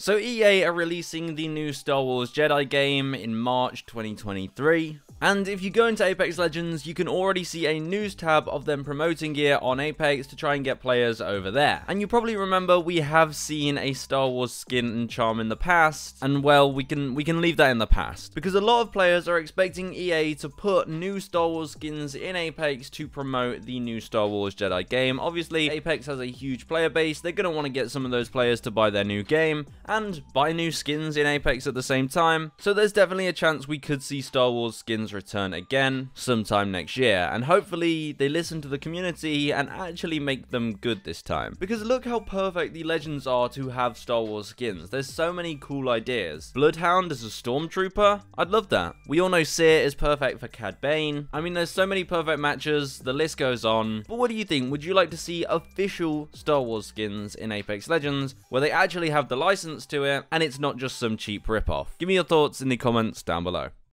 So EA are releasing the new Star Wars Jedi game in March 2023. And if you go into Apex Legends, you can already see a news tab of them promoting gear on Apex to try and get players over there. And you probably remember we have seen a Star Wars skin and charm in the past, and well, we can we can leave that in the past. Because a lot of players are expecting EA to put new Star Wars skins in Apex to promote the new Star Wars Jedi game. Obviously, Apex has a huge player base, they're going to want to get some of those players to buy their new game, and buy new skins in Apex at the same time. So there's definitely a chance we could see Star Wars skins return again sometime next year, and hopefully they listen to the community and actually make them good this time. Because look how perfect the legends are to have Star Wars skins. There's so many cool ideas. Bloodhound as a stormtrooper? I'd love that. We all know Seer is perfect for Cad Bane. I mean, there's so many perfect matches, the list goes on. But what do you think? Would you like to see official Star Wars skins in Apex Legends, where they actually have the license to it, and it's not just some cheap ripoff? Give me your thoughts in the comments down below.